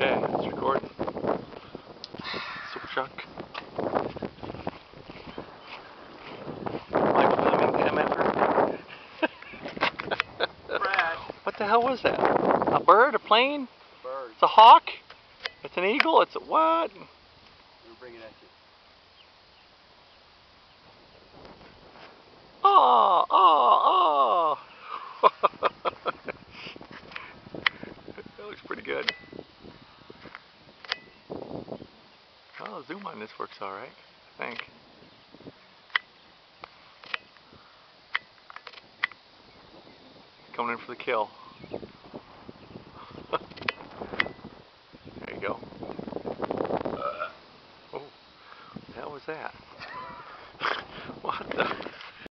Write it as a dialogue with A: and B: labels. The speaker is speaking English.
A: Okay, it's recording. Super Chuck. Michael Fleming, MFer. Brad. What the hell was that? A bird? A plane?
B: Bird.
A: It's a hawk? It's an eagle? It's a what? We're
B: bringing at you.
A: Oh, oh, oh. that looks pretty good. Oh, zoom on this works all right, I think. Coming in for the kill. there you go. Uh, oh, the hell was that? what the?